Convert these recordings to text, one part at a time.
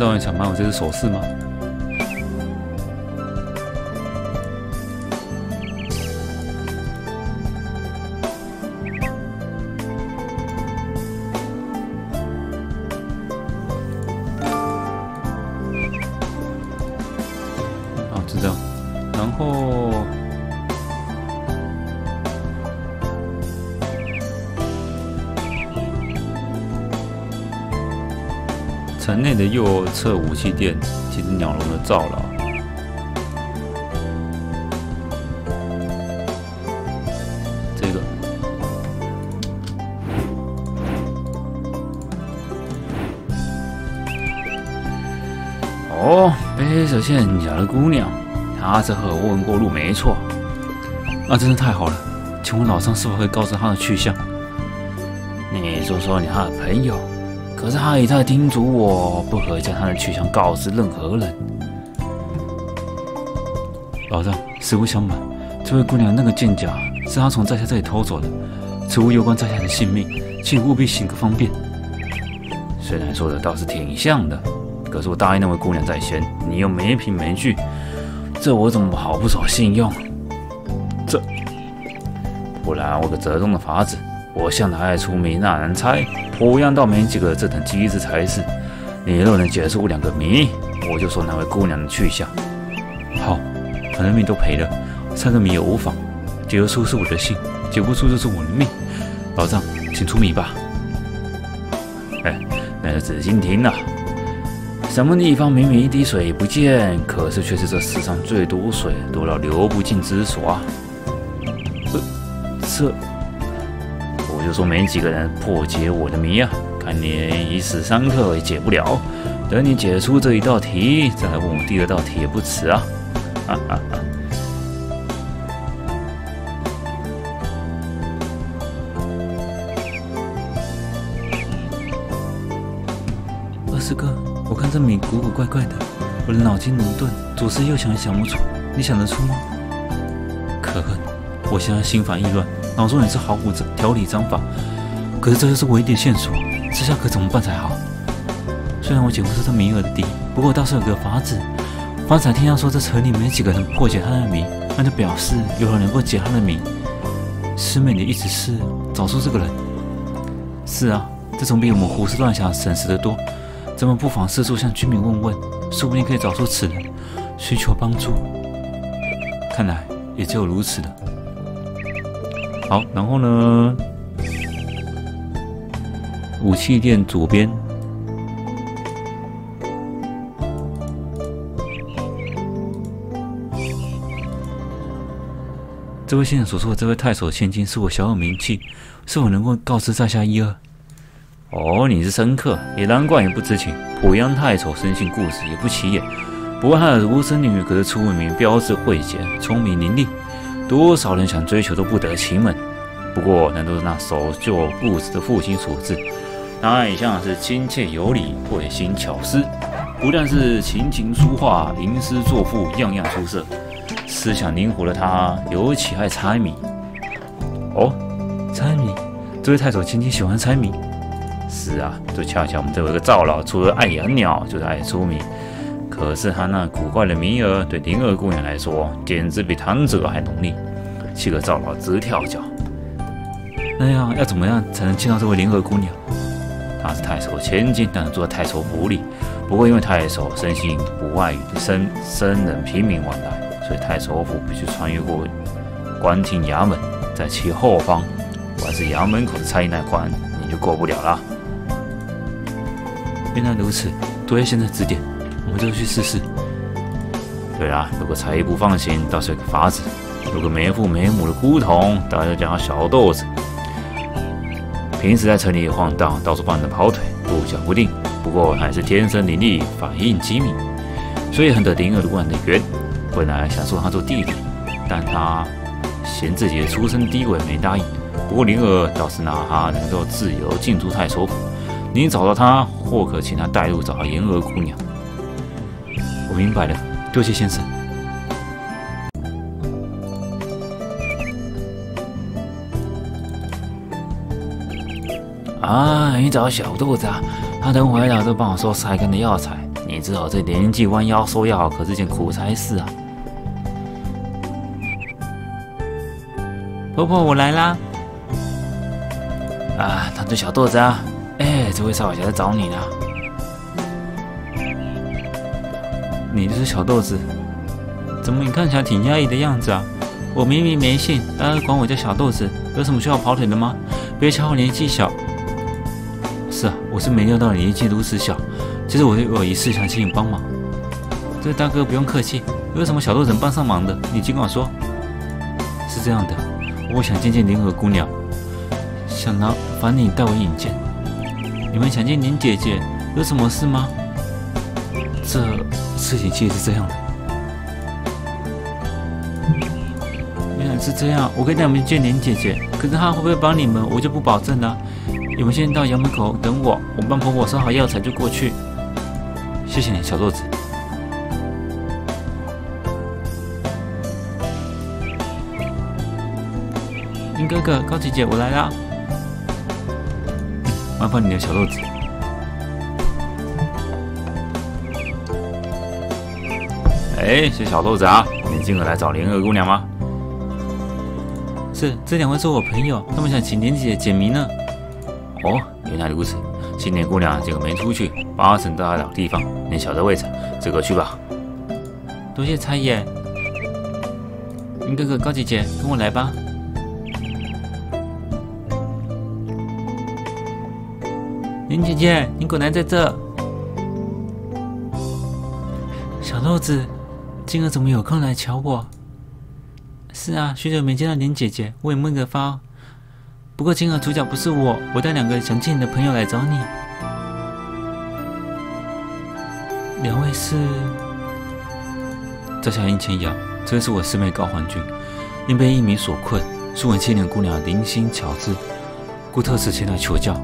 道你想买我这只首饰吗？右侧武器店，其实鸟笼的罩牢。这个，哦，背着线脚的姑娘，她是和我问过路，没错。那真是太好了，请问老张是否会告知她的去向？你说说你他的朋友。可是他一再叮嘱我，不可将他的去向告知任何人。老丈，实不相瞒，这位姑娘那个剑甲是他从在下这里偷走的，此物攸关在下的性命，请务必行个方便。虽然说的倒是挺像的，可是我答应那位姑娘在先，你又没凭没据，这我怎么好不守信用？这，不然我个折中的法子，我向来爱出名，那难猜。我样倒没几个这等机智才是。你若能解出两个谜，我就说那位姑娘的去向。好，反正命都赔了，三个谜也无妨。解得出是我的幸，解不出就是我的命。老丈，请出谜吧。哎，那就仔细听了。什么地方明明一滴水不见，可是却是这世上最多水多到流不尽之所啊？呃，这。我就说没几个人破解我的谜啊！看你一时三刻也解不了，等你解出这一道题，再来问我第二道题也不迟啊！哈哈哈。二师哥，我看这谜古古怪怪的，我的脑筋能钝，左思右想也想不出，你想得出吗？可恨！我现在心烦意乱。老说你是毫无条理章法，可是这就是唯一的线索，这下可怎么办才好？虽然我解不出这谜额的底，不过倒是有个法子。方才听到说这城里没几个人破解他的谜，那就表示有人能够解他的谜。师妹，你的意思是找出这个人？是啊，这总比我们胡思乱想省事得多。咱们不妨四处向居民问问，说不定可以找出此人，寻求帮助。看来也只有如此了。好，然后呢？武器店左边，这位先生所说的这位太守千金是我小有名气，是否能够告知在下一二？哦，你是生客，也难怪你不知情。濮阳太守生性固执，也不起眼。不过他的独生女可是出了名，标致慧洁，聪明伶俐。多少人想追求都不得其门，不过那都是那守旧固执的父亲所致。他一向是亲切有礼，会心巧思，不但是琴棋书画、吟诗作赋，样样出色。思想灵活的他，尤其爱猜谜。哦，猜谜？这位太守千金喜欢猜谜？是啊，就恰巧我们这有个赵老，除了爱养鸟，就是爱出谜。可是他那古怪的谜儿，对灵儿姑娘来说，简直比唐者还浓烈，气得赵老直跳脚。那样要怎么样才能见到这位灵儿姑娘？她是太守千金，但是住在太守府里。不过因为太守生性不外与生生人平民往来，所以太守府必须穿越过官厅衙门，在其后方，凡是衙门口的差役那关，你就过不了了。原来如此，多谢先生指点。我们就去试试。对啦，如果差役不放心，倒是有个法子。如果没父没母的孤童，大家叫他小豆子。平时在城里晃荡，到处帮人跑腿，步脚不定。不过还是天生伶俐，反应机敏，所以很得灵儿姑娘的缘。本来想收他做弟弟，但他嫌自己的出身低微，没答应。不过灵儿倒是拿他能够自由进出太守府。你找到他，或可请他带路找到言儿姑娘。我明白了，多谢先生。啊，你找小肚子啊？他等回来都帮我说塞根的药材，你知道这年纪弯腰收药可是件苦差事啊。婆婆，我来啦。啊，他这小豆子啊，哎，这位少侠在找你呢。你就是小豆子？怎么你看起来挺压抑的样子啊？我明明没信，大家管我叫小豆子，有什么需要跑腿的吗？别瞧我年纪小。我是没料到你年纪如此小。其实我有一事想请你帮忙。这位大哥不用客气，有什么小路能帮上忙的，你尽管说。是这样的，我想见见灵儿姑娘，想劳烦你带我引荐。你们想见林姐姐，有什么事吗？这事情其实是这样的。原来是这样，我可以带你们见林姐姐，可是她会不会帮你们，我就不保证了。你们先到衙门口等我，我帮婆婆烧好药材就过去。谢谢你，小豆子。林哥哥，高姐姐，我来啦。麻烦你的小豆子。哎，是小豆子啊！你今儿来找莲儿姑娘吗？是，这两位是我朋友，他们想请莲姐解谜呢。如此。青年姑娘这个没出去，八成都在老地方。你晓得位置，自个去吧。多谢差爷。林哥哥、高姐姐，跟我来吧。林姐姐，你果然在这。小豆子，今儿怎么有空来瞧我？是啊，许久没见到林姐姐，我也闷个发。不过今儿主角不是我，我带两个想见你的朋友来找你。两位是？在下殷千瑶，这位是我师妹高环君，因被一名所困，素闻千年姑娘灵心巧智，故特此前来求教。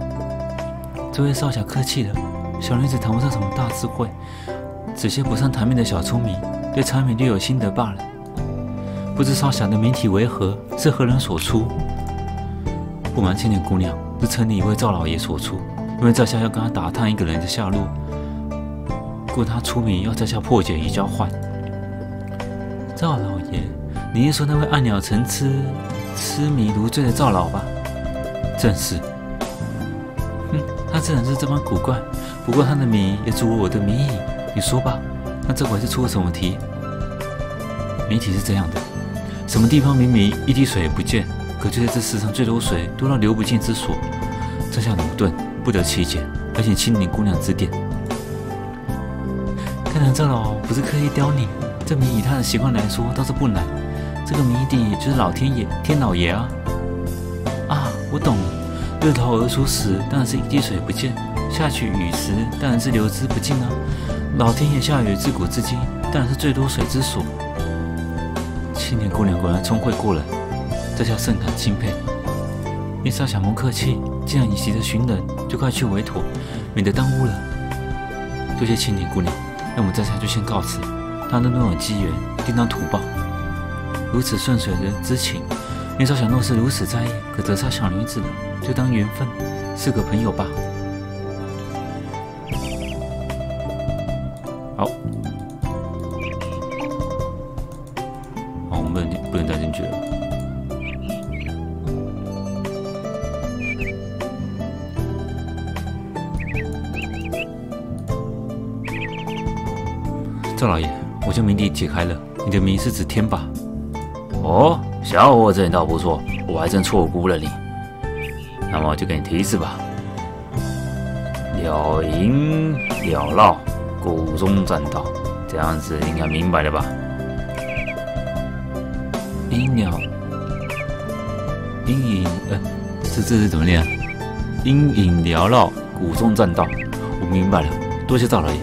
这位少侠客气了，小女子谈不上什么大智慧，只些不善谈命的小聪明，对茶品略有心得罢了。不知少侠的名体为何？是何人所出？不瞒千年姑娘，是城里一位赵老爷所出。因为在下要跟他打探一个人的下落，故他出名要在下破解以交换。赵老爷，你是说那位暗鸟成痴、痴迷如醉的赵老吧？正是。哼，他这人是这般古怪，不过他的谜也足我的谜意。你说吧，那这回是出了什么题？谜题是这样的：什么地方明明一滴水也不见？可就在这世上最多水多到流不尽之所，这下鲁钝不得其解，而且青年姑娘指点。看来这老不是刻意刁你，这谜以他的习惯来说倒是不难。这个谜底就是老天爷天老爷啊！啊，我懂了，日头而出时当然是一滴水不见，下去雨时当然是流之不尽啊。老天爷下雨自古至今当然是最多水之所。青年姑娘果然聪慧过人。在下甚感钦佩。你少小莫客气，既然你急着寻人，就快去为妥，免得耽误了。多谢青年姑娘，那我们在下就先告辞。他的若有机缘，定当图报。如此顺水的之情，你少小若是如此在意，可得杀小女子的，就当缘分，是个朋友吧。好，解开了。你的名是指天吧？哦，小伙子，你倒不错，我还真错估了你。那么就给你提示吧：了隐了绕，谷中栈道，这样子应该明白了吧？阴鸟，阴影，呃，这这是怎么念？阴影缭绕，谷中栈道。我明白了，多谢赵老爷。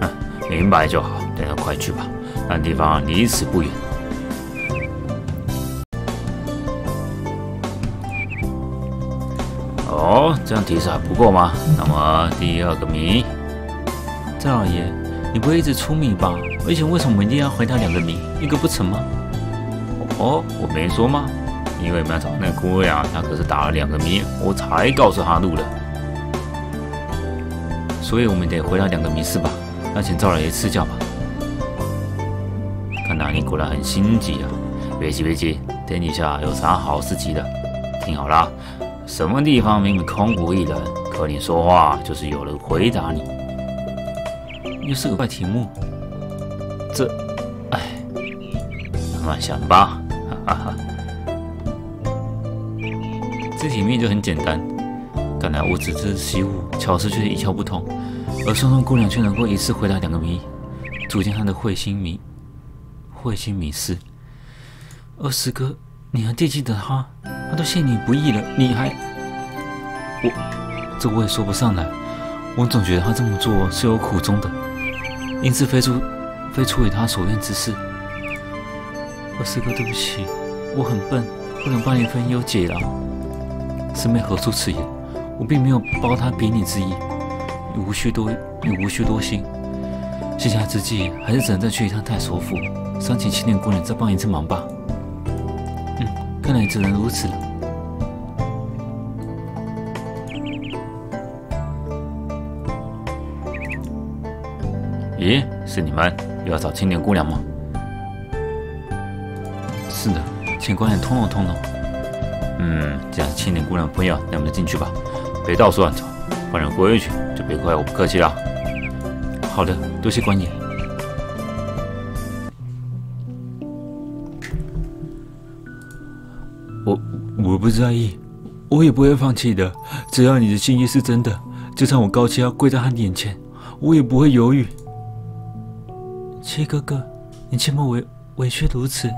嗯明白就好，等下快去吧，那地方离此不远。哦，这样提示还不够吗？那么第二个谜，赵老爷，你不会一直出谜吧？而且为什么我一定要回答两个谜，一个不成吗？哦，我没说吗？因为我们要找那个姑娘，她可是打了两个谜，我才告诉她路的。所以我们得回答两个谜事吧，那请赵老爷赐教吧。看来你果然很心急啊！别急别急，天底下有啥好事急的？听好了，什么地方明明空无一人，可你说话就是有人回答你。又是个怪题目，这，哎，慢慢想吧，哈哈哈。这题命就很简单，看来我只知习武，巧思却一窍不通，而松松姑娘却能够一次回答两个谜，足见她的慧心谜，会心迷失。二师哥，你还惦记着他？他都陷你不义了，你还……我，这我也说不上来。我总觉得他这么做是有苦衷的，因此非出非出于他所愿之事。二师哥，对不起，我很笨，不能帮你分忧解劳。师妹何出此言？我并没有包他贬你之意，你无需多，你无需多心。现下之计，还是只能再去一趟太守府，商请青年姑娘再帮一次忙吧。嗯，看来只能如此了。咦，是你们又要找青年姑娘吗？是的，请官爷通融通融。嗯，既然是青年姑娘的朋友，那我们就进去吧，别到处乱走。不然规矩就别怪我不客气了。好的，多谢官爷。不在意，我也不会放弃的。只要你的心意是真的，就算我高七要跪在他眼前，我也不会犹豫。七哥哥，你切莫委委屈如此。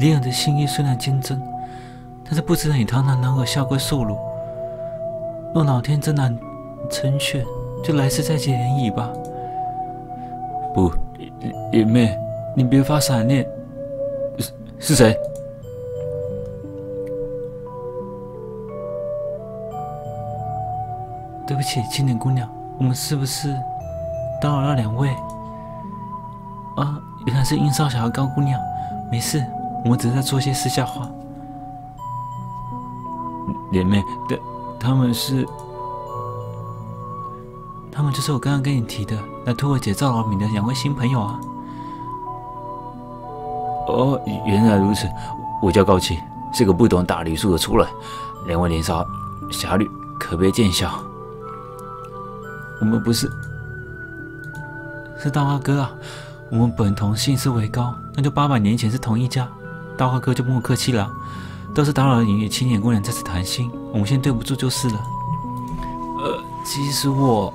李儿的心意虽然坚贞。但是不知道你堂堂能否下跪受辱。若老天真难成全，就来世再结涟漪吧。不，莲妹，你别发闪念。是是谁？对不起，青莲姑娘，我们是不是打扰了两位？啊，原来是殷少侠和高姑娘。没事，我们只是在说些私下话。连妹，的他们是，他们就是我刚刚跟你提的来托我姐赵老敏的两位新朋友啊。哦，原来如此。我叫高启，是个不懂大礼数的粗人。两位年少侠侣，可别见笑。我们不是，是大花哥啊。我们本同姓氏为高，那就八百年前是同一家。大花哥就不客气了。都是打扰了你与青年姑娘在此谈心，我们先对不住就是了。呃，其实我……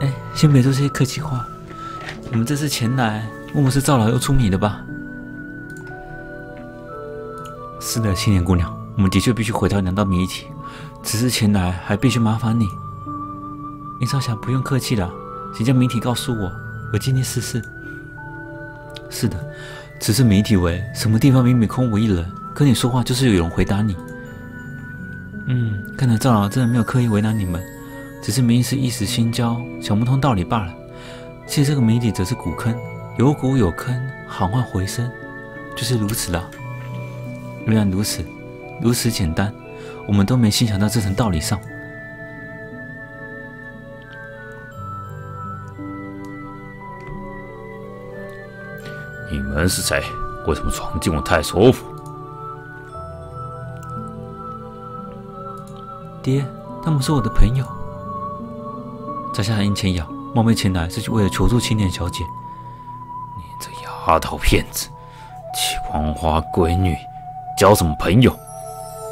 哎，先别说这些客气话。我们这次前来，莫不是赵老又出谜的吧？是的，青年姑娘，我们的确必须回答两道谜题。只是前来，还必须麻烦你。林少侠，不用客气了，请将谜题告诉我，我尽力试试。是的，只是谜题为：什么地方明明空无一人？跟你说话就是有人回答你。嗯，看来赵老真的没有刻意为难你们，只是明是一时心焦，想不通道理罢了。其实这个谜底则是古坑，有古有坑，喊唤回声，就是如此了。原来如此，如此简单，我们都没细想到这层道理上。人是谁？为什么闯进我太守府？爹，他们是我的朋友。在下殷千瑶，冒昧前来是为了求助青年小姐。你这丫头片子，娶黄花闺女，交什么朋友？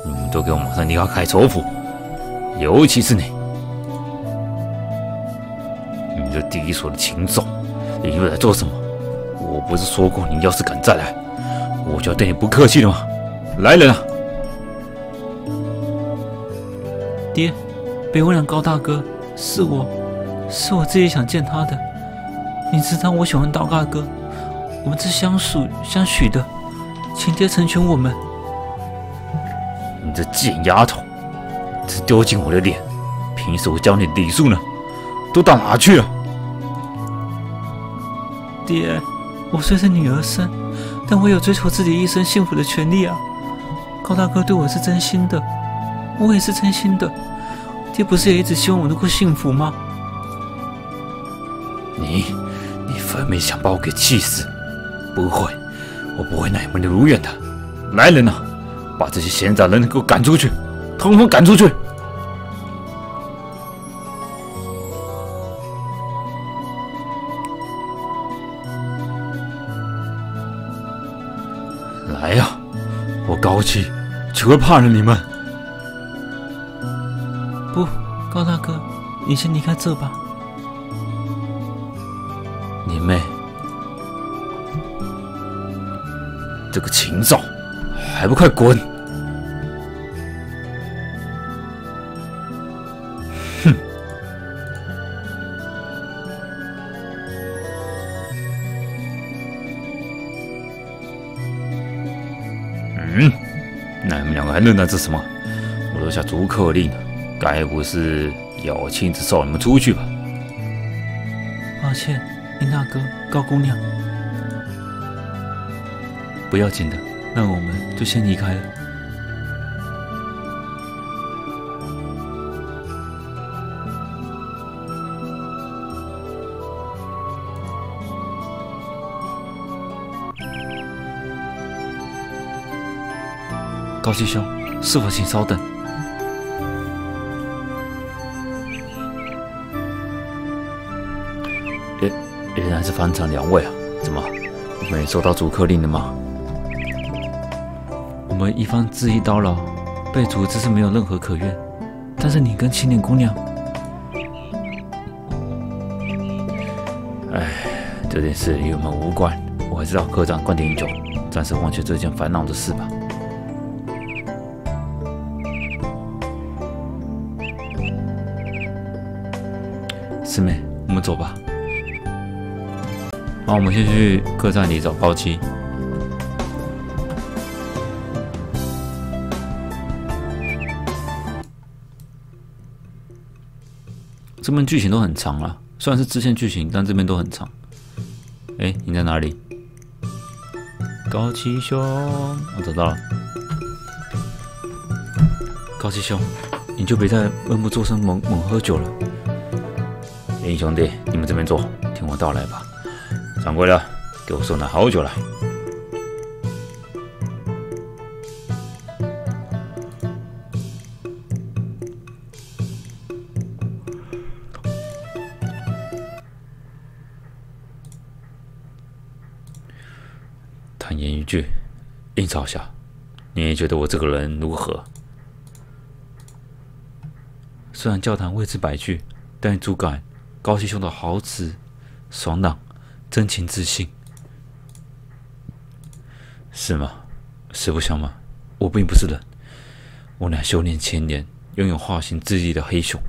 你们都给我马上离开开仇府，尤其是你，你这低俗的禽兽，你又在做什么？我不是说过，你要是敢再来，我就要对你不客气了吗？来人啊！爹，别为难高大哥，是我，是我自己想见他的。你知道我喜欢高大哥，我们是相属相许的，请爹成全我们。你这贱丫头，这丢尽我的脸，平时我教你礼数呢，都到哪去了？爹，我虽是女儿身，但我有追求自己一生幸福的权利啊！高大哥对我是真心的，我也是真心的。爹不是也一直希望我能够幸福吗？你，你分明想把我给气死！不会，我不会那么你如愿的。来人呐、啊，把这些闲杂人给我赶出去，统统赶出去！就会怕了你们。不，高大哥，你先离开这吧。你妹！这个禽兽，还不快滚！那你们两个还愣在这什么？我留下逐客令了，该不是要我亲自送你们出去吧？抱歉，林大哥，高姑娘，不要紧的，那我们就先离开了。高七兄，是否请稍等？原原来是方长两位啊！怎么没收到逐客令了吗？我们一方自意叨扰，被逐这是没有任何可怨。但是你跟青年姑娘，哎，这件事与我们无关，我还是让科长灌点酒，暂时忘却这件烦恼的事吧。师妹，我们走吧。好，我们先去客栈里找高七。这边剧情都很长啊，虽然是支线剧情，但这边都很长。哎，你在哪里？高七兄，我找到了。高七兄，你就别再闷不作声、猛猛喝酒了。林兄弟，你们这边坐，听我道来吧。掌柜的，给我送点好酒来。坦言一句，殷少侠，你也觉得我这个人如何？虽然教堂位置摆去，但主感高希兄的豪掷、爽朗、真情自信，是吗？实不相瞒，我并不是人，我乃修炼千年、拥有化形之力的黑熊。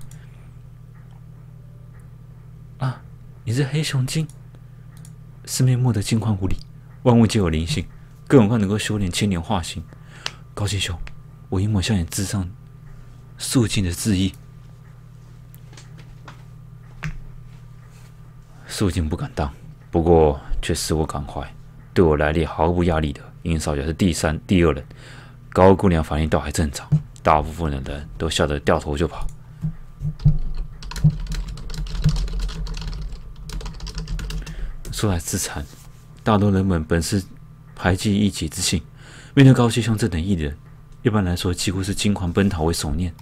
啊，你是黑熊精？四面莫得金矿无理，万物皆有灵性，更何况能够修炼千年化形？高希兄，我应某向你致上肃静的致意。肃静不敢当，不过却使我感怀。对我来历毫无压力的殷少侠是第三、第二人，高姑娘反应倒还正常，大部分的人都吓得掉头就跑。说来自惭，大多人们本是排挤一己之性，面对高希兄这等异人，一般来说几乎是惊狂奔逃为首念。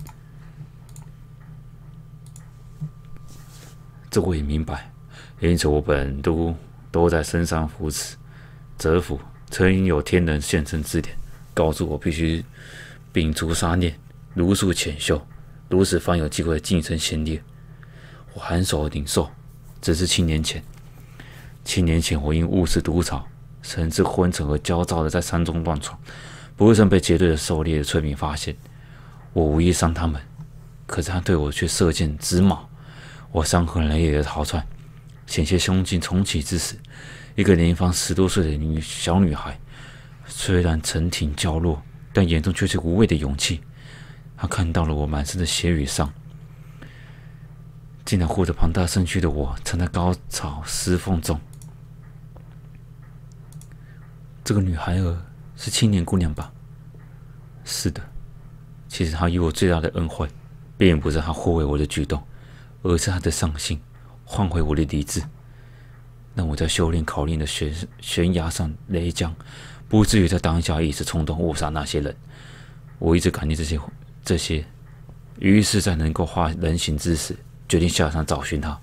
这我也明白。因此，我本都都在深山扶持。泽府曾有天人现身指点，告诉我必须摒除杀念，如数潜修，如此方有机会晋升仙烈。我颔首领受。只是七年前，七年前我因误食毒草，神志昏沉而焦躁的在山中乱闯，不慎被结队的狩猎的村民发现。我无意伤他们，可是他对我却射箭直矛。我伤痕累累的逃窜。险些凶境重启之时，一个年方十多岁的女小女孩，虽然沉挺娇弱，但眼中却是无畏的勇气。她看到了我满身的血与伤，竟然护着庞大身躯的我，藏在高草石缝中。这个女孩儿是青年姑娘吧？是的。其实她与我最大的恩惠，并不是她护卫我的举动，而是她的伤心。换回我的理智，让我在修炼考验的悬悬崖上雷江，不至于在当下一时冲动误杀那些人。我一直感激这些这些，于是，在能够化人形之时，决定下山找寻他，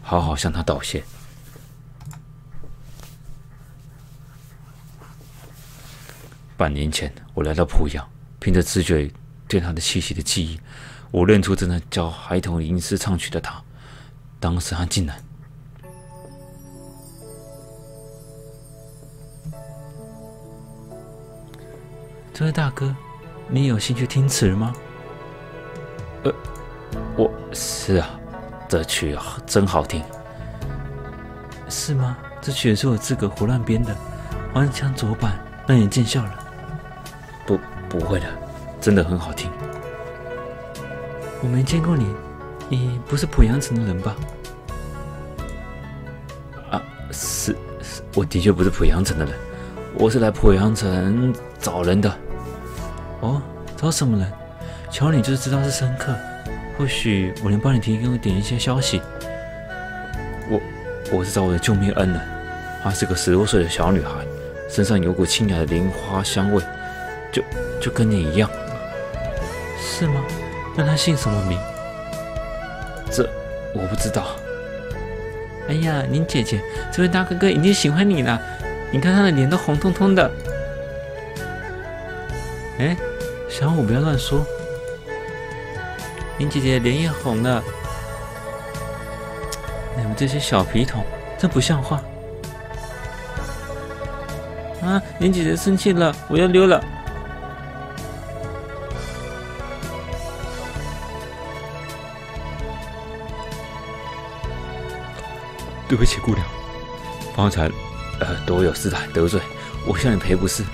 好好向他道谢。半年前，我来到濮阳，凭着直觉对他的气息的记忆，我认出正在教孩童吟诗唱曲的他。当时他进来……这位大哥，你有兴趣听词吗？呃，我是啊，这曲真好听。是吗？这曲也是我自个胡乱编的，顽强左板，让你见笑了。不，不会的，真的很好听。我没见过你，你不是濮阳城的人吧？啊，是，是我的确不是濮阳城的人，我是来濮阳城找人的。哦，找什么人？瞧你就是知道是生客，或许我能帮你提供点一些消息。我，我是找我的救命恩人，她是个十多岁的小女孩，身上有股清雅的莲花香味，就就跟你一样。是吗？那她姓什么名？我不知道。哎呀，林姐姐，这位大哥哥已经喜欢你了，你看他的脸都红彤彤的。哎。小虎不要乱说，林姐姐脸也红了。你们这些小皮桶，真不像话！啊，林姐姐生气了，我要溜了。对不起，姑娘，方才呃多有失态得罪，我向你赔不是。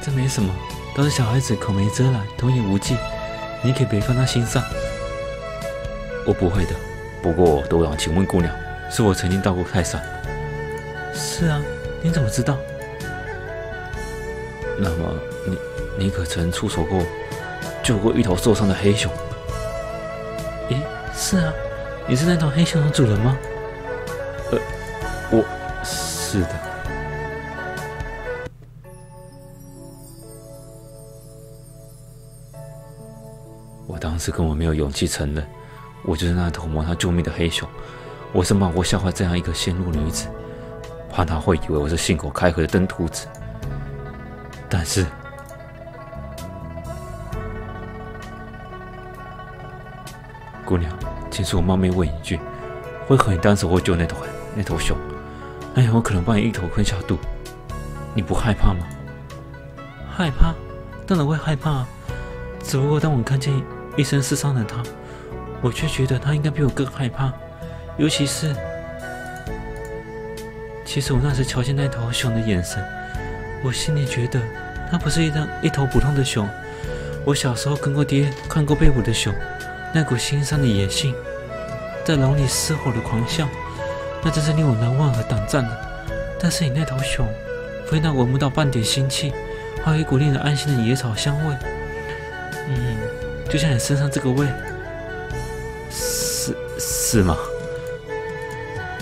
这没什么。都是小孩子口没遮拦，童言无忌，你可别放在心上。我不会的。不过，多想请问姑娘，是否曾经到过泰山？是啊，你怎么知道？那么，你你可曾出手过，救过一头受伤的黑熊？咦，是啊，你是那头黑熊的主人吗？呃，我是的。我当时根本没有勇气承认，我就是那头谋他救命的黑熊。我生怕我吓坏这样一个仙路女子，怕她会以为我是信口开河的登徒子。但是，姑娘，其实我冒昧问一句：为何你当时会救那头那头熊？那有可能把你一头吞下肚，你不害怕吗？害怕，当然会害怕。只不过当我看见……一身是伤的他，我却觉得他应该比我更害怕。尤其是，其实我那时瞧见那头熊的眼神，我心里觉得它不是一张一头普通的熊。我小时候跟过爹看过被捕的熊，那股心上的野性，在笼里嘶吼的狂笑，那真是令我难忘和胆战的。但是你那头熊，非但闻不到半点腥气，还有一股令人安心的野草香味。嗯。就像你身上这个味，是是吗？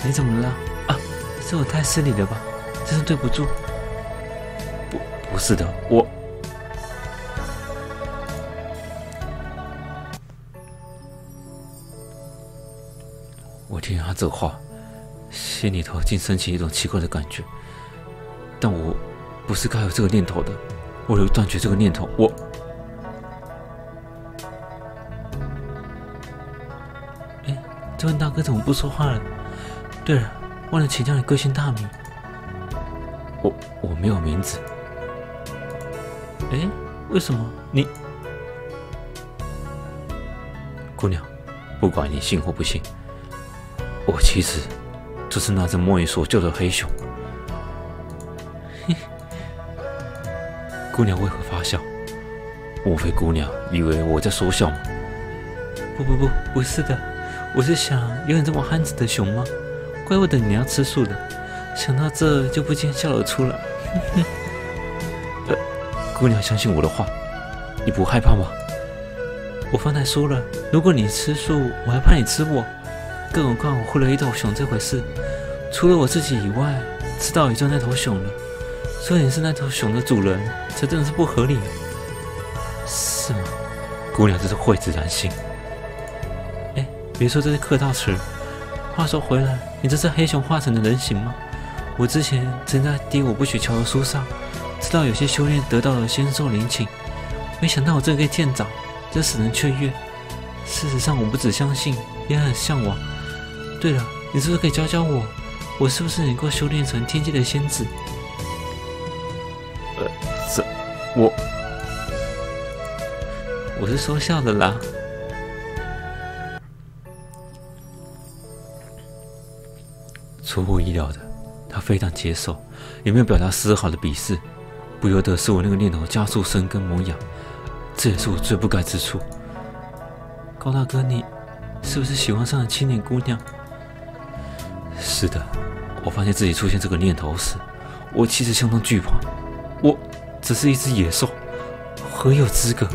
你怎么了？啊，是我太失礼了吧？真是对不住。不，不是的，我……这话，心里头竟升起一种奇怪的感觉。但我不是该有这个念头的，为了断绝这个念头，我哎……这位大哥怎么不说话了？对了，忘了请教你贵姓大名。我我没有名字。哎，为什么你？姑娘，不管你信或不信，我其实就是那只莫伊所救的黑熊。嘿，姑娘为何发笑？莫非姑娘以为我在说笑吗？不不不，不是的。我是想，有你这么憨子的熊吗？怪不得你要吃素的。想到这，就不禁笑了出来。呃，姑娘相信我的话，你不害怕吗？我方才说了，如果你吃素，我还怕你吃我。更何况我护了一头熊这回事，除了我自己以外，知道也就那头熊了。所以你是那头熊的主人，这真的是不合理。是吗？姑娘真是慧自然心。哎，别说这些客套词。话说回来，你这是黑熊化成的人形吗？我之前曾在《第我不许求》的书上，知道有些修炼得到了仙兽灵情，没想到我这个剑长，这使人雀跃。事实上，我不只相信，也很向往。对了，你是不是可以教教我，我是不是能够修炼成天界的仙子？呃，这我我是说笑的啦。出乎意料的，他非常接受，也没有表达丝毫的鄙视，不由得使我那个念头加速生根萌芽。这也是我最不该之处。高大哥，你是不是喜欢上了青年姑娘？是的，我发现自己出现这个念头时，我其实相当惧怕。我只是一只野兽，何有资格？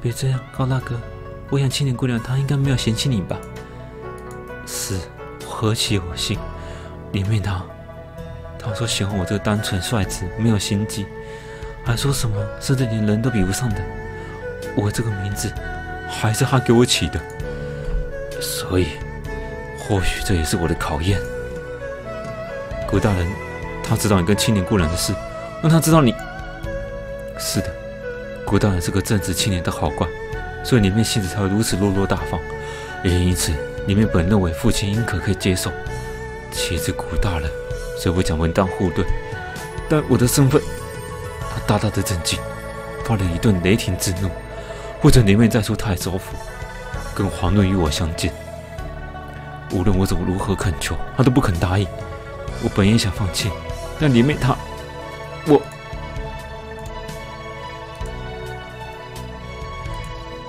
别这样，高大哥。我想青莲姑娘她应该没有嫌弃你吧？是，何其有幸！里面她，她说喜欢我这个单纯率直、没有心机，还说什么甚至连人都比不上的。我这个名字还是他给我起的，所以或许这也是我的考验。谷大人，他知道你跟青年姑娘的事，让他知道你。是的，谷大人是个正直青年的好官。所以里面性子才会如此落落大方，也因此里面本认为父亲应可可以接受。其实古大人虽不讲门当户对，但我的身份，他大大的震惊，发了一顿雷霆之怒，或者里面再出太守府，跟黄润与我相见。无论我怎么如何恳求，他都不肯答应。我本也想放弃，但里面他，我。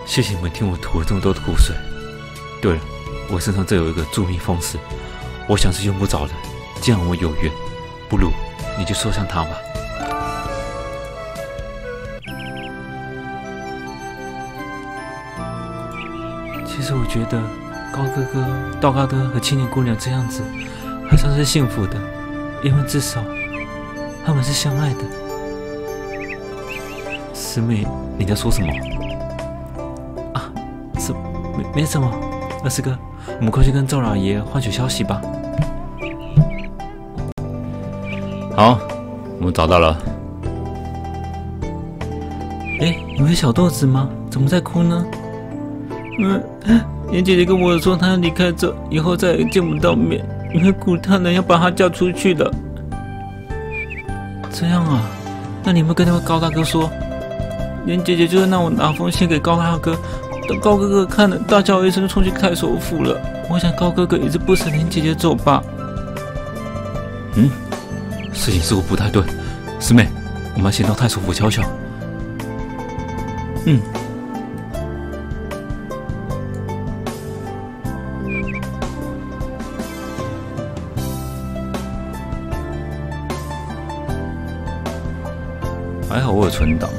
谢谢你们听我吐了这么多的苦水。对了，我身上这有一个助命方式，我想是用不着的。既然我有缘，不如你就说上它吧。觉得高哥哥、道高哥和青年姑娘这样子还算是幸福的，因为至少他们是相爱的。师妹，你在说什么？啊，是没没什么，二师哥，我们快去跟赵老爷换取消息吧。好，我们找到了。哎，你们小豆子吗？怎么在哭呢？嗯，莲姐姐跟我说，她要离开这以后再也见不到面，因为古大人要把她嫁出去了。这样啊？那你们跟那位高大哥说，莲姐姐就是让我拿封信给高大哥。等高哥哥看了，大叫一声，冲去太守府了。我想高哥哥也是不舍莲姐姐走吧。嗯，事情似乎不太对。师妹，我们先到太守府瞧瞧。嗯。还好我有存档，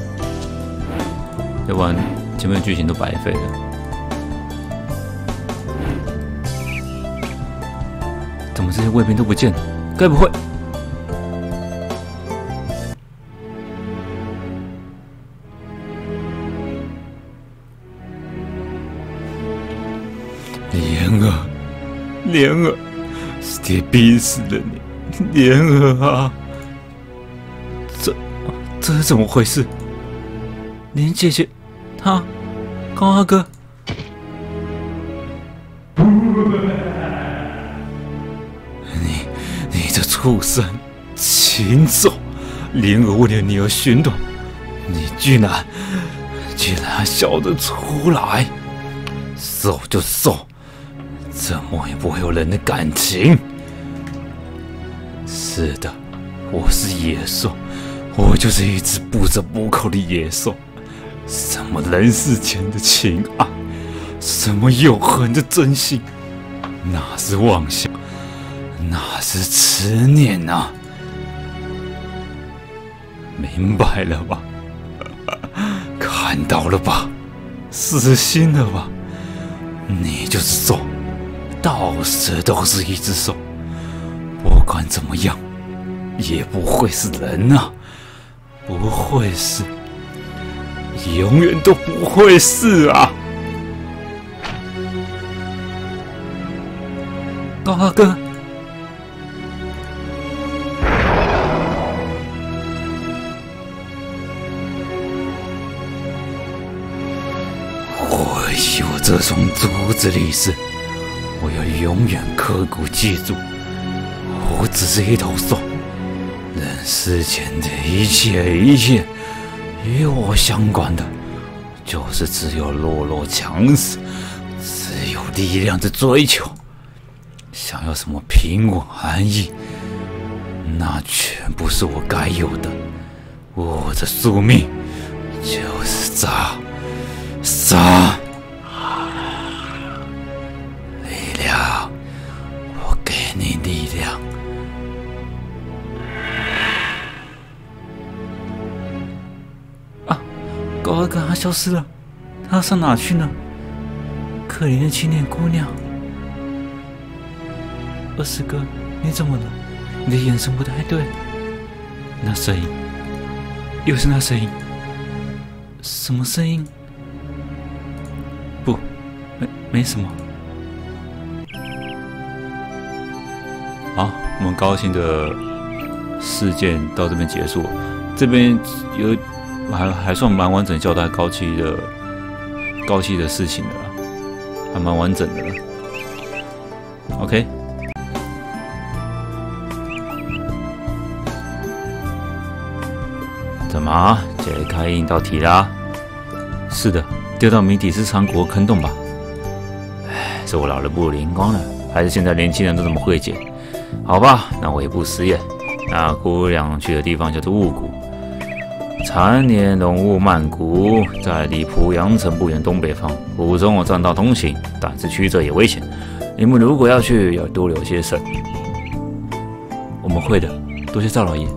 要不然。前面的剧情都白费了。怎么这些卫兵都不见了？该不会……莲儿，莲儿，是爹逼死的你，莲儿啊！这是怎么回事？林姐姐，她……高阿哥，你你这畜生，禽兽！莲儿为了你而寻短，你居然居然还笑得出来？兽就兽，怎么也不会有人的感情。是的，我是野兽，我就是一只不折不扣的野兽。什么人世间的情爱，什么永恒的真心，那是妄想，那是痴念啊！明白了吧？看到了吧？死心了吧？你就是兽，到死都是一只兽。不管怎么样，也不会是人啊！不会是，永远都不会是啊！大哥。我有这种组织历史，我要永远刻骨记住。我只是一头兽，人世间的一切一切与我相关的，就是只有弱肉强食，只有力量的追求。想要什么平稳安逸，那全不是我该有的。我的宿命就是杀，杀。消失了，他要上哪去呢？可怜的青年姑娘，二师哥，你怎么了？你的眼神不太对。那声音，又是那声音，什么声音？不，没没什么。好，我们高兴的事件到这边结束，这边有。还还算蛮完整交代高七的高七的事情的啦，还蛮完整的。OK，怎么解开引导题啦？是的，丢到谜底是仓国坑洞吧？哎，是我老了不灵光了，还是现在年轻人都这么会解？好吧，那我也不实验。那姑娘去的地方叫做雾谷。常年浓雾漫谷，在离濮阳城不远东北方。谷中有栈道通行，但是曲折也危险。你们如果要去，要多留些神。我们会的，多谢赵老爷。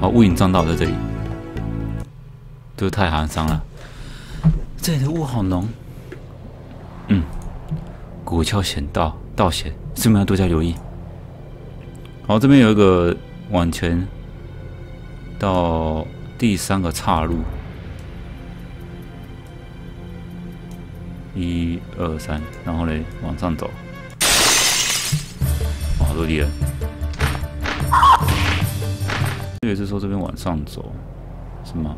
好，雾隐栈道在这里，这太寒伤了。这里的雾好浓。嗯，古桥险道，道险，是不是要多加留意？好，这边有一个往前。到第三个岔路，一二三，然后嘞往上走，好多敌人。这也是说这边往上走，是吗？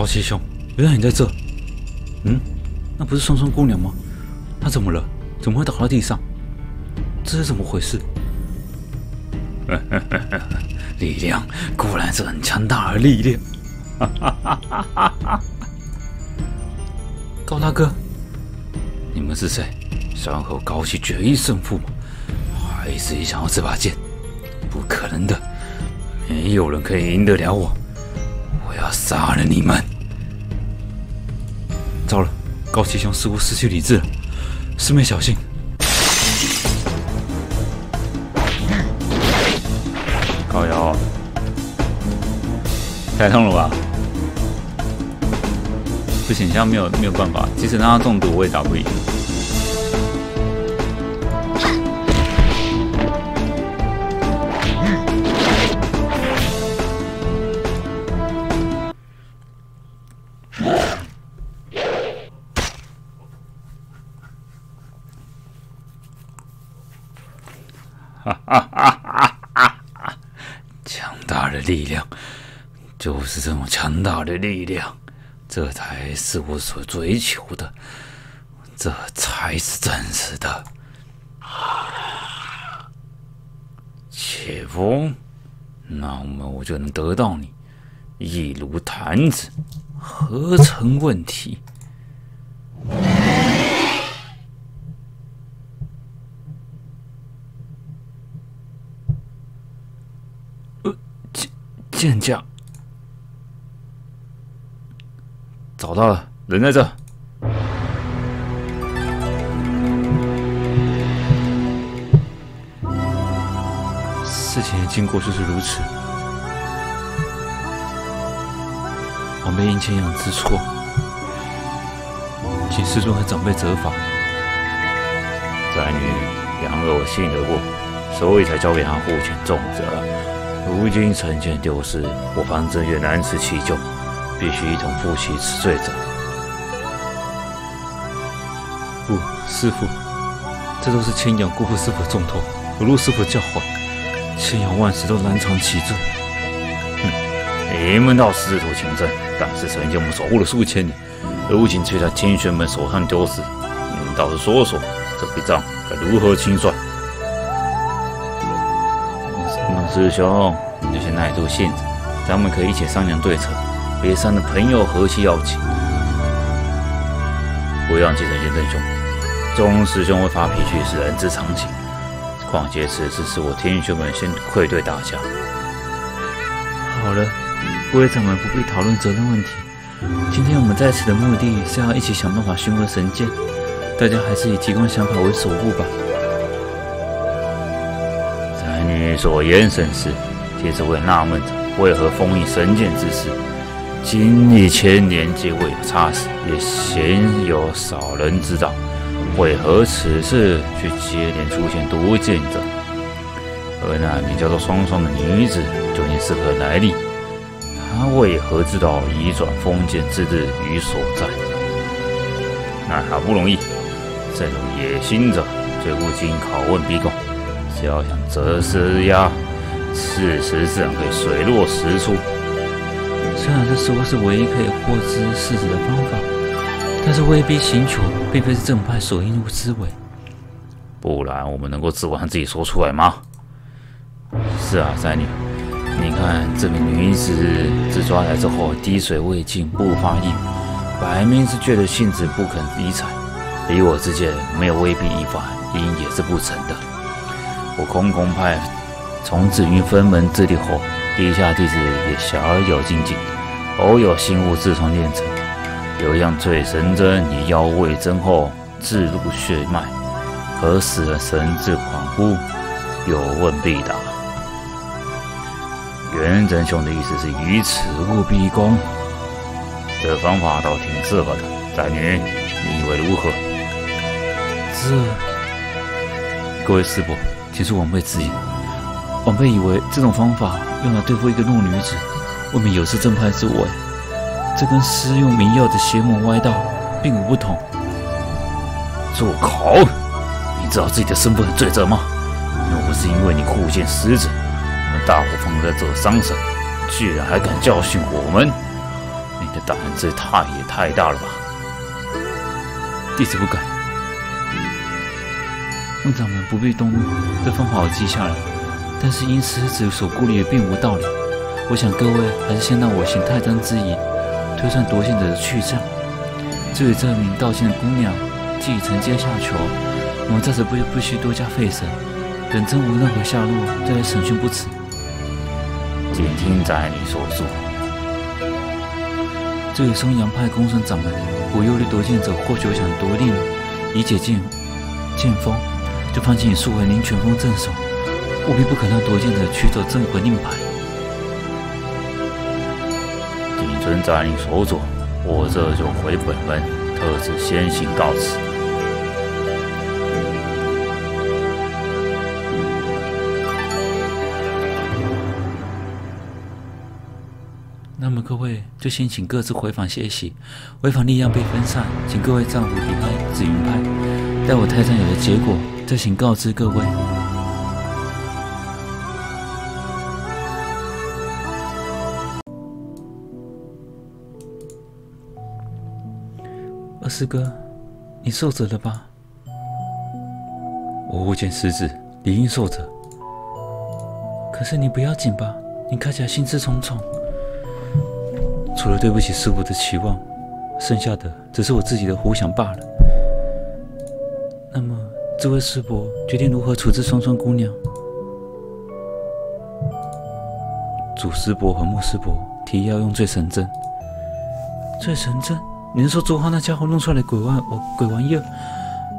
高七兄，原来你在这。嗯，那不是双双姑娘吗？她怎么了？怎么会倒在地上？这是怎么回事？力量果然是很强大的力量。高大哥，你们是谁？想要和高七决一胜负吗？还是想要这把剑？不可能的，没有人可以赢得了我。我要杀了你们！糟了，高启雄似乎失去理智了，师妹小心！高瑶，太痛了吧？不行，现在没有没有办法，即使让他中毒，我也打不赢。力量就是这种强大的力量，这才是我所追求的，这才是真实的。且风，那么我就能得到你，易如弹指，何成问题？健将，找到了，人在这。事情的经过就是如此。我被殷千阳知错，请师尊和长辈责罚。灾女，养了我信得过，所以才交给他负全重责。如今陈剑丢失，我方正月难辞其咎，必须一同负起此罪责。不，师傅，这都是千阳辜负师傅重托，不入师傅教诲，千阳万死都难偿其罪。哼，你们倒试图情深，但是陈剑我们守护了数千年，如今却在天玄门手上丢失，你们倒是说说。这笔账该如何清算？师兄，你就先耐住性子，咱们可以一起商量对策，别伤了朋友和气要紧。不要急，陈正兄，钟师兄会发脾气是人之常情。况且此事是我天玄门先愧对大家。好了，各位长们不必讨论责任问题。今天我们在此的目的是要一起想办法寻回神剑。大家还是以提供想法为守护吧。在你所言甚是，接着会纳闷着，为何封印神剑之事，经历千年皆未有差池，也鲜有少人知道，为何此事却接连出现多剑者？而那名叫做双双的女子究竟是何来历？她为何知道移转封剑之日与所在？那好不容易。这种野心者，最不经拷问逼供，要想择时压，事实自然可以水落石出。虽然这似乎是唯一可以获知事实的方法，但是威逼刑求并非是正派所应有之为。不然，我们能够指望自己说出来吗？是啊，三女，你看这名女子自抓来之后，滴水未进，不发硬，摆明是倔着性子不肯理睬。与我之间没有威逼一法，因也是不成的。我空空派从紫云分门之地后，地下弟子也小有精进，偶有新物自创炼成。有一样醉神针，以腰为针后自入血脉，可使人神志恍惚。有问必答。元真兄的意思是以此物逼宫，这方法倒挺适合的。在女，你以为如何？这，各位师伯，请恕晚辈直言。晚辈以为这种方法用来对付一个弱女子，未免有失正派之威。这跟施用迷药的邪魔歪道并无不同。住口！你知道自己的身份和罪责吗？若不是因为你护剑使者，我们大伙放在这伤神，居然还敢教训我们，你的胆子太也太大了吧？弟子不敢。众掌门不必动怒，这方法我记下了。但是因师子所顾虑的并无道理，我想各位还是先让我行泰山之仪，推算夺剑者的去向。至于这名盗剑的姑娘，既已成阶下囚，我们在此不不需多加费神，等真无任何下落，再来审讯不迟。谨听在你所述。这位松阳派公孙掌门，我忧虑夺剑者或许想夺令，以解剑剑锋。就放弃你速回林泉峰镇守，务必不可让夺剑者取走镇魂令牌。谨遵在你所左，我这就回本门，特此先行告辞。那么各位就先请各自回房歇息，回房力量被分散，请各位丈夫离开紫云派，待我泰山有了结果。再请告知各位，二师哥，你受责了吧？我误见师子，理应受责。可是你不要紧吧？你看起来心事重重。除了对不起师傅的期望，剩下的只是我自己的胡想罢了。这位师伯决定如何处置双双姑娘。主师伯和穆师伯提议要用醉神针。醉神针？你是说周浩那家伙弄出来的鬼玩鬼玩意儿？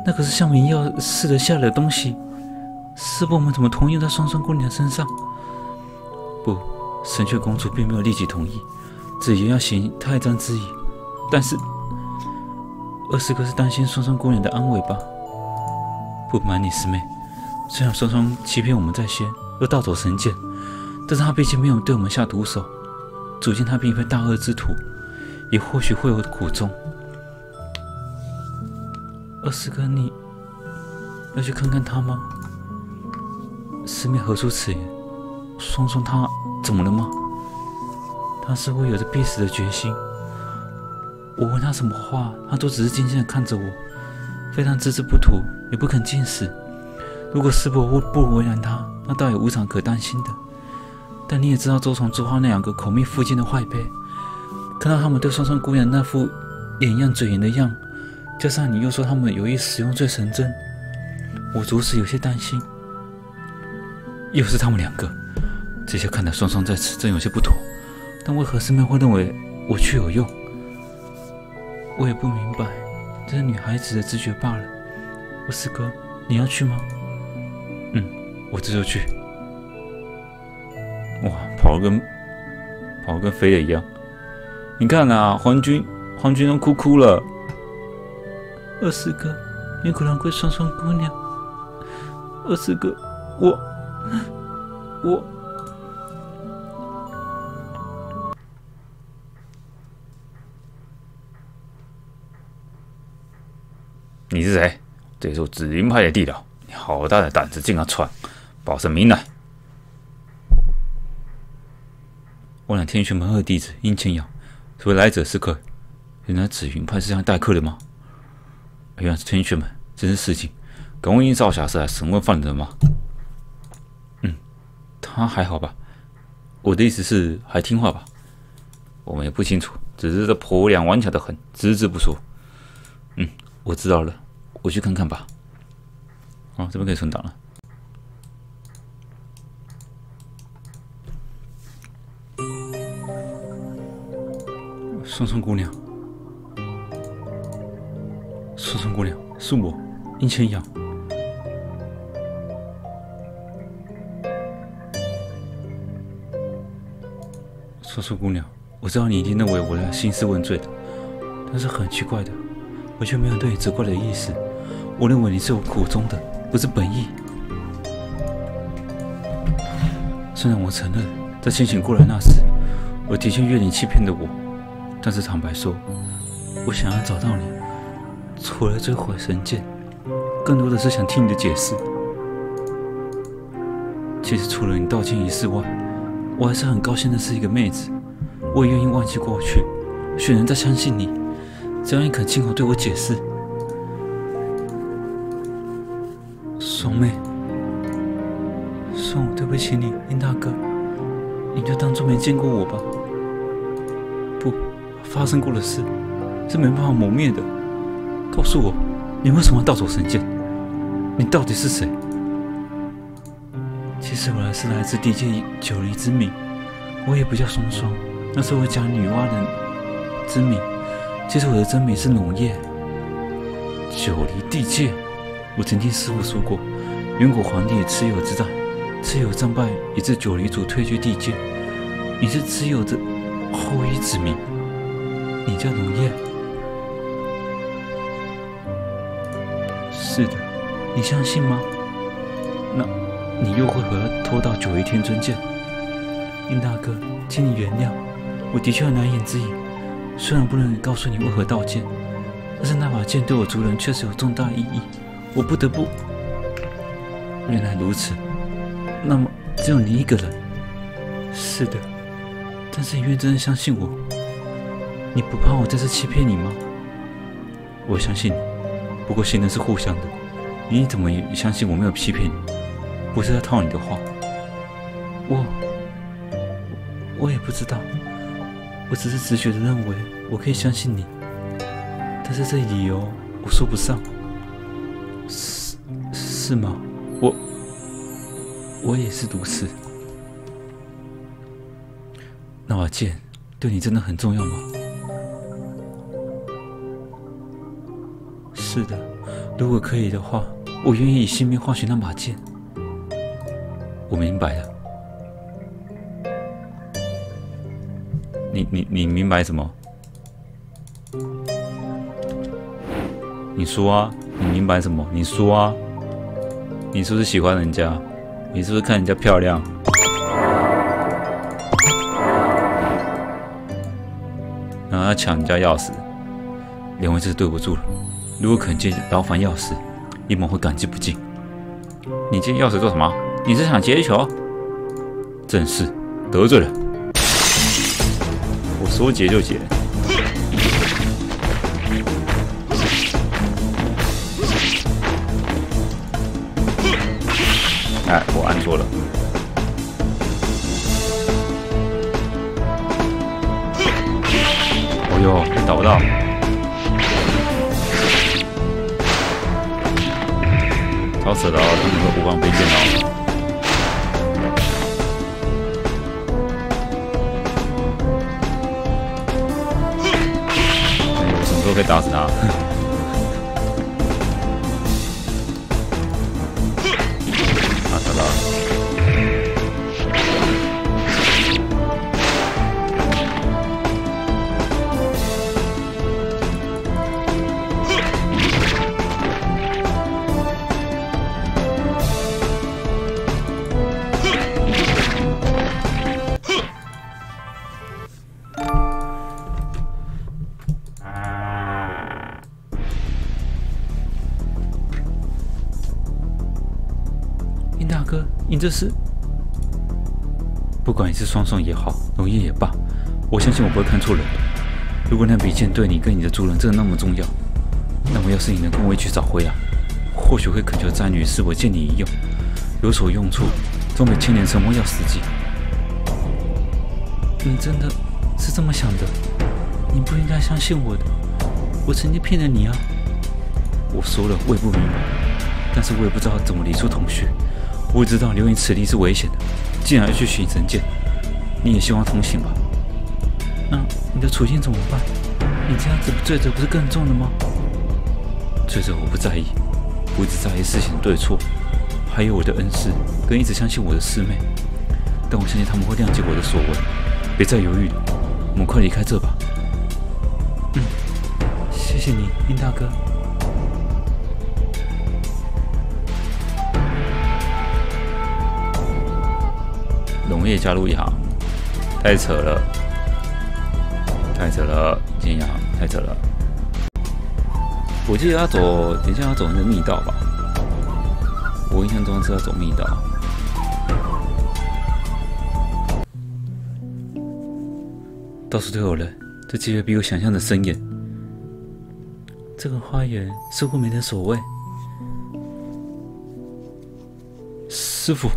那可是像迷药似的下的东西。师伯们怎么同意在双双姑娘身上？不，神雀公主并没有立即同意，只言要行太张之意。但是，二师哥是担心双双姑娘的安危吧？不瞒你师妹，虽然双双欺骗我们在先，又盗走神剑，但是他毕竟没有对我们下毒手，足见他并非大恶之徒，也或许会有苦衷。二师哥，你要去看看他吗？师妹何出此言？双双他怎么了吗？他似乎有着必死的决心。我问他什么话，他都只是静静的看着我，非常孜孜不吐，也不肯进食。如果师伯不不为难他，那倒也无常可担心的。但你也知道，周崇朱花那两个口蜜腹剑的坏胚，看到他们对双双姑娘那副眼样嘴严的样。加上你又说他们有意使用醉神针，我着实有些担心。又是他们两个，这些看来双双在此真有些不妥。但为何师妹会认为我去有用？我也不明白，这是女孩子的直觉罢了。我四哥，你要去吗？嗯，我这就去。哇，跑得跟跑得跟飞的一样。你看啊，皇军皇军都哭哭了。二四哥，你果然会双双姑娘。二四哥，我，我，你是谁？这是我紫云派的地牢，你好大的胆子，竟敢闯！报上名来。我乃天玄门二弟子殷千阳，所谓来者是客。原来紫云派是这样待客的吗？原来是天玄门，真是事情。敢问殷少侠是来审问犯人的吗？嗯，他还好吧？我的意思是还听话吧？我们也不清楚，只是这婆娘顽强的很，只字不说。嗯，我知道了，我去看看吧。好，这边可以存档了。双双姑娘。双双姑娘，是我，殷千阳。双双姑娘，我知道你一定认为我来兴师问罪的，但是很奇怪的，我却没有对你责怪的意思。我认为你是有苦衷的，不是本意。虽然我承认，在清醒过来那时，我的确怨你欺骗的我，但是坦白说，我想要找到你。除了追回神剑，更多的是想听你的解释。其实除了你道歉一事外，我还是很高兴的是一个妹子，我也愿意忘记过去，选人再相信你。只要你肯亲口对我解释，双妹，算我对不起你，殷大哥，你就当做没见过我吧。不，发生过的事是没办法磨灭的。告诉我，你为什么要盗走神剑？你到底是谁？其实我还是来自地界九黎之名，我也不叫双双，那是我家女娲的之名。其实我的真名是农业。九黎地界，我曾听师傅说过，远古皇帝蚩尤之战，蚩尤战败，以致九黎族退居地界。你是蚩尤的后裔子民，你叫农业。是的，你相信吗？那，你又会何偷盗九黎天尊剑？殷大哥，请你原谅，我的确难言之隐。虽然不能告诉你为何盗剑，但是那把剑对我族人确实有重大意义，我不得不。原来如此，那么只有你一个人。是的，但是你愿真的相信我？你不怕我这次欺骗你吗？我相信。不过信任是互相的，你怎么也相信我没有欺骗你？不是在套你的话。我，我也不知道，我只是直觉的认为我可以相信你，但是这理由我说不上。是是吗？我，我也是如此。那把剑对你真的很重要吗？是的，如果可以的话，我愿意以性命换取那把剑。我明白了。你你你明白什么？你说啊，你明白什么？你说啊，你是不是喜欢人家？你是不是看人家漂亮？然后要抢人家钥匙，两位真是对不住了。如果肯借劳烦钥匙，一萌会感激不尽。你借钥匙做什么？你是想劫球？正是，得罪了。我说劫就劫。哎，我按错了。哦呦，没打不到。超扯的哦，他们都无方飞剑哦。哎，我什么时候可以打死他？这是，不管你是双双也好，龙叶也罢，我相信我不会看错人的。如果那笔剑对你跟你的主人真的那么重要，那么要是你能跟我一起找回来，或许会恳求詹女士我借你一用，有所用处，总比千年沉默要实际。你真的是这么想的？你不应该相信我的，我曾经骗了你啊！我说了，我也不明白，但是我也不知道怎么理出头绪。我知道留你此地是危险的，既然要去寻神剑，你也希望同行吧？那你的处境怎么办？你这样子罪责不是更重了吗？罪责我不在意，我只在意事情的对错，还有我的恩师跟一直相信我的师妹。但我相信他们会谅解我的所为，别再犹豫了，我们快离开这吧。嗯，谢谢你，殷大哥。农业加入一行，太扯了，太扯了，金阳太扯了。我记得要走，等一下要走那个密道吧？我印象中是要走密道。到处都有人，这机会比我想象的森严。这个花园似乎没人守卫。师傅。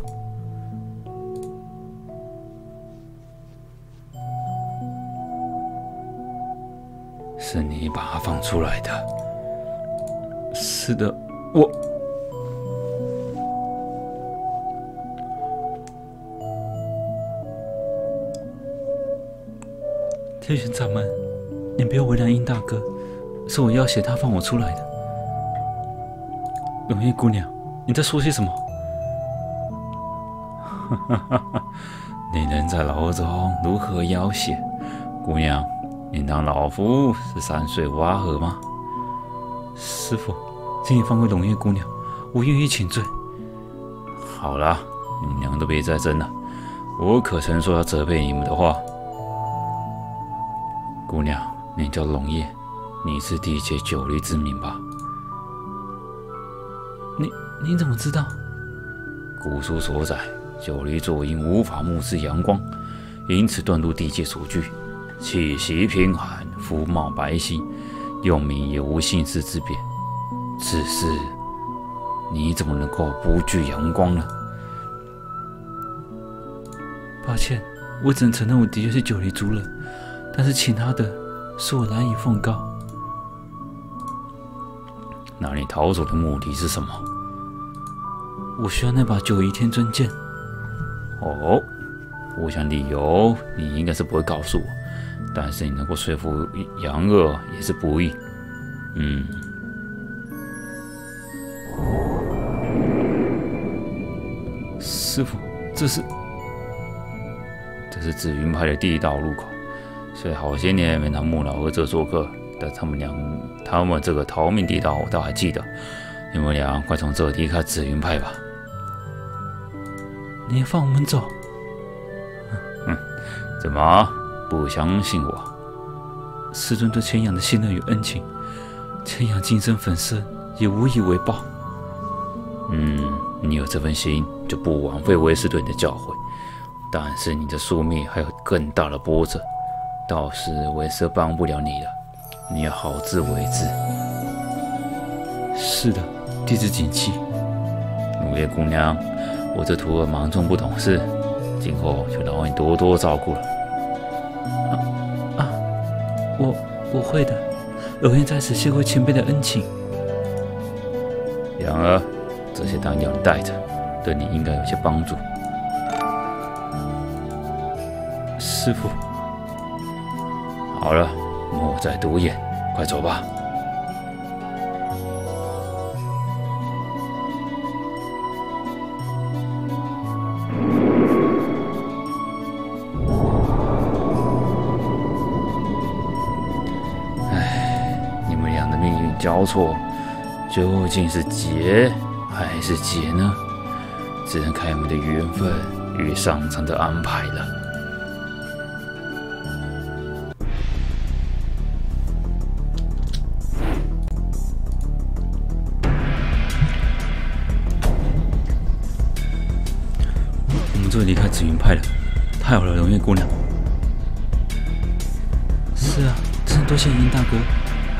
是你把他放出来的。是的，我。天玄掌门，你不要为难殷大哥，是我要挟他放我出来的。龙叶姑娘，你在说些什么？哈哈哈！你人在牢中，如何要挟姑娘？你当老夫是山水蛙河吗？师傅，请你放过龙叶姑娘，我愿意请罪。好了，你们娘都别再争了，我可曾说要责备你们的话？姑娘，你叫龙叶，你是地界九黎之名吧？你你怎么知道？古书所载，九黎座因无法目视阳光，因此断入地界所居。气息贫寒，肤貌白皙，用名也无姓氏之别。只是你怎么能够不惧阳光呢？抱歉，我只能承认我的确是九黎族人，但是其他的，是我难以奉告。那你逃走的目的是什么？我需要那把九黎天尊剑。哦，我想理由你应该是不会告诉我。但是你能够说服杨二也是不易。嗯，师傅，这是这是紫云派的第一道入口，所以好些年没到木老二这做客，但他们俩，他们这个逃命地道我倒还记得。你们俩快从这离开紫云派吧。你放我们走？嗯，怎么不相信我？师尊对千阳的信任与恩情，千阳今生粉身也无以为报。嗯，你有这份心，就不枉费为师对你的教诲。但是你的宿命还有更大的波折，到时为师帮不了你了，你要好自为之。是的，弟子谨记。五叶姑娘，我这徒儿莽撞不懂事，今后就劳你多多照顾了。我我会的，我愿在此谢过前辈的恩情。养儿，这些丹药你带着，对你应该有些帮助。师傅，好了，莫再多言，快走吧。交错，究竟是劫还是劫呢？只能看我们的缘分与上苍的安排了。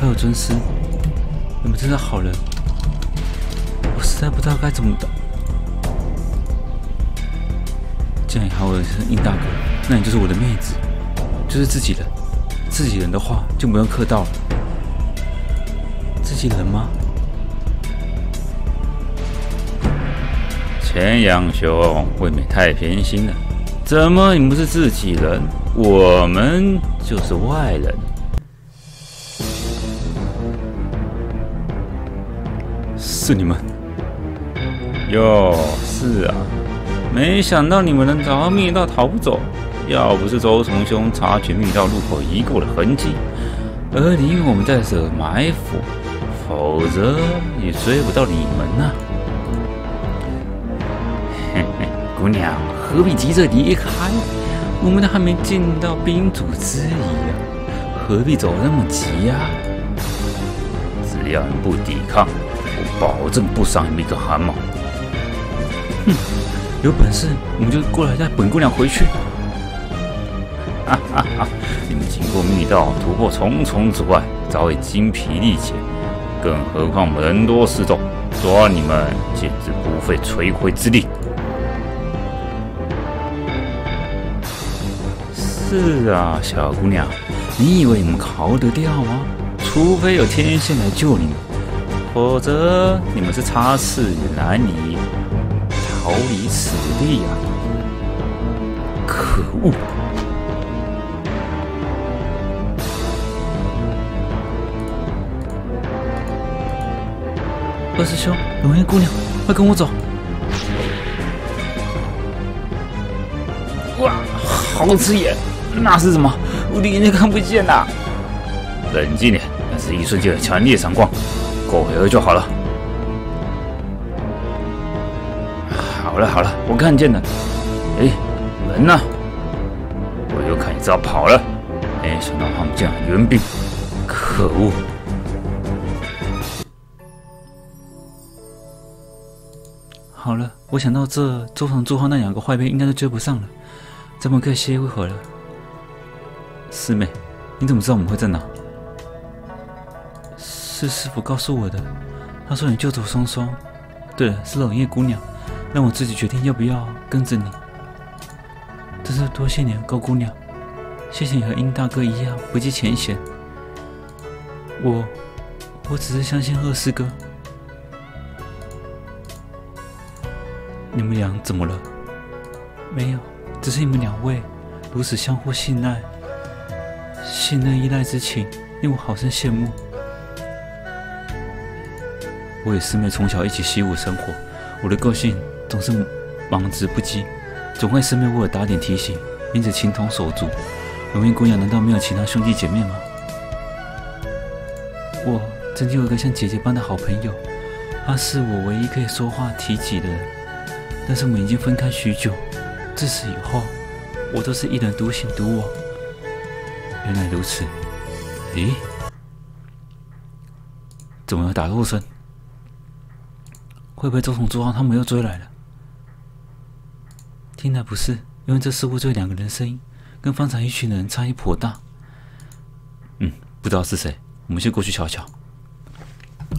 还有尊师，你们真的好人，我实在不知道该怎么的。既然还有殷大哥，那你就是我的妹子，就是自己人。自己人的话就不用客套了。自己人吗？钱阳兄，未免太偏心了。怎么你不是自己人，我们就是外人？是你们？哟，是啊，没想到你们能找到密道逃不走。要不是周崇兄察觉密道入口遗过的痕迹，而你我们在这埋伏，否则也追不到你们呐。姑娘，何必急着离开？我们都还没尽到宾主之谊啊，何必走那么急呀？只要你不抵抗，保证不伤你一根汗毛。哼，有本事我们就过来带本姑娘回去。哈哈哈！你们经过密道，突破重重阻碍，早已精疲力竭，更何况人多势众，抓你们简直不费吹灰之力。是啊，小姑娘，你以为你们逃得掉吗？除非有天仙来救你们，否则你们是插翅也难以逃离此地呀！可恶！二师兄，龙烟姑娘，快跟我走！哇，好刺眼！那是什么？我的眼睛看不见呐！冷静点，那是一瞬间的强烈闪光，过会儿就好了。好了好了，我看见了。哎，人呢？我又看你早跑了。没想到他们竟然援兵，可恶！好了，我想到这周堂朱浩那两个坏兵应该都追不上了，咱们可以歇一会儿了。师妹，你怎么知道我们会在哪？是师傅告诉我的。他说你救走双双。对，是冷夜姑娘，让我自己决定要不要跟着你。真是多谢你，高姑娘。谢谢你和殷大哥一样不计前嫌。我，我只是相信二师哥。你们俩怎么了？没有，只是你们两位如此相互信赖。信任依赖之情令我好生羡慕。我与师妹从小一起习武生活，我的个性总是莽直不羁，总会师妹为我打点提醒，因此情同手足。龙云姑娘难道没有其他兄弟姐妹吗？我曾经有一个像姐姐般的好朋友，她是我唯一可以说话提起的人。但是我们已经分开许久，自此以后，我都是一人独行独往。原来如此，咦？怎么有打斗声？会不会周同桌他们又追来了？听来不是，因为这似乎这两个人声音跟方才一群人差异颇大。嗯，不知道是谁，我们先过去瞧瞧。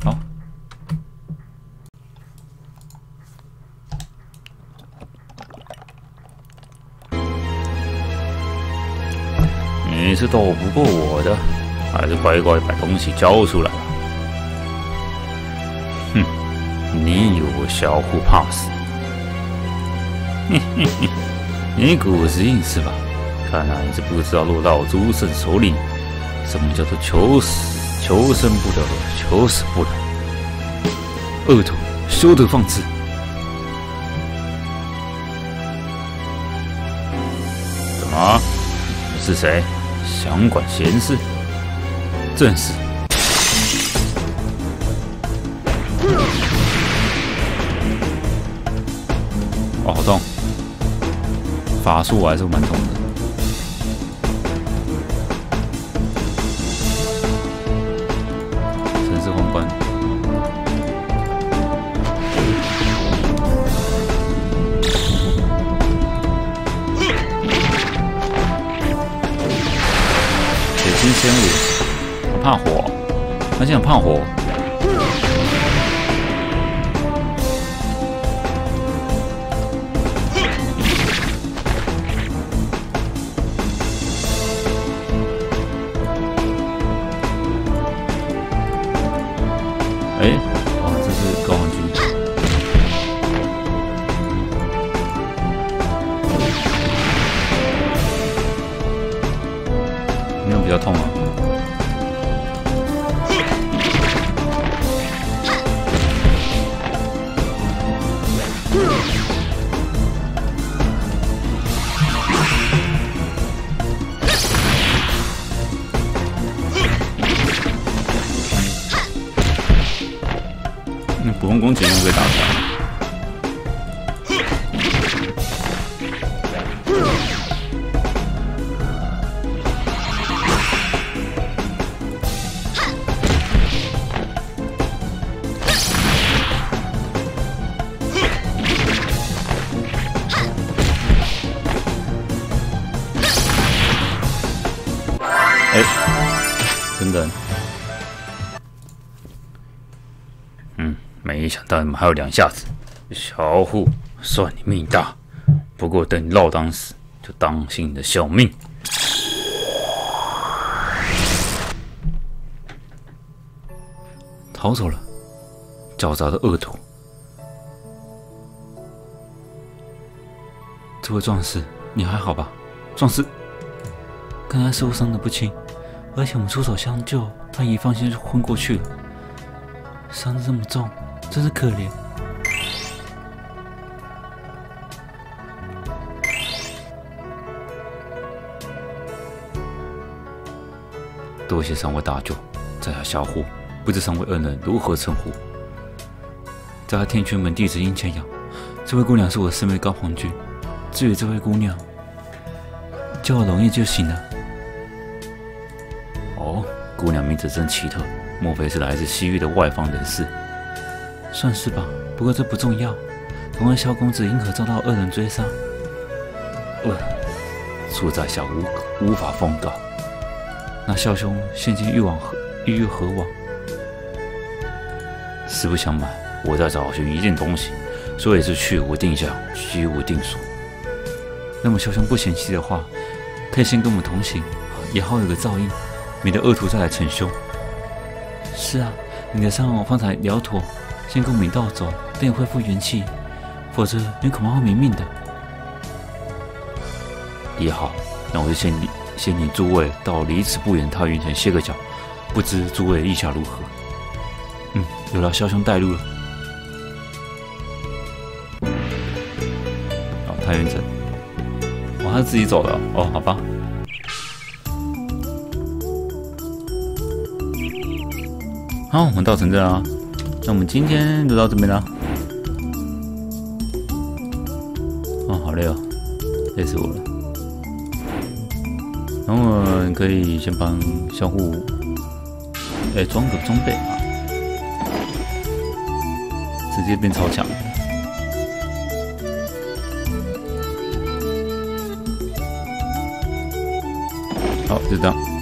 好。你是斗不过我的，还是乖乖把东西交出来。我小虎怕死？你骨子硬是吧？看来你是不知道落到朱胜手里，什么叫做求死求生不得，求死不能。恶徒，休得放肆！怎么？你是谁？想管闲事？正是。哦，好痛！法术我还是蛮痛的。神识皇冠。铁心仙物，他怕火，他竟然怕火。哎，怎么还有两下子，小虎，算你命大。不过等你落单时，就当心你的小命。逃走了，狡诈的恶徒。这位壮士，你还好吧？壮士，看来受伤的不轻，而且我们出手相救，他一放心就昏过去了，伤得这么重，真是可怜。多谢三位大舅，在下小虎，不知三位恩人如何称呼？在下天泉门弟子殷千阳，这位姑娘是我师妹高黄君。至于这位姑娘，叫我容易就行了。哦，姑娘名字真奇特，莫非是来自西域的外方人士？算是吧，不过这不重要。同为萧公子因何遭到恶人追杀？呃，恕在下无无法奉告。那萧兄现今欲往何欲欲何往？实不相瞒，我在找寻一件东西，所以是去无定向，居无定所。那么萧兄不嫌弃的话，可以先跟我们同行，也好有个照应，免得恶徒再来逞凶。是啊，你的伤我方才疗妥，先跟我们道走，等你恢复元气，否则你恐怕会没命的。也好，那我就先领先领诸位到离此不远太原城歇个脚，不知诸位意下如何？嗯，有劳肖兄带路了。好，太原城，我还是自己走的。哦，好吧。好，我们到城镇啊。那我们今天就到这边了。哦，好累哦，累死我了。然后我们可以先帮小虎，哎，装个装备啊，直接变超强。好，就这样。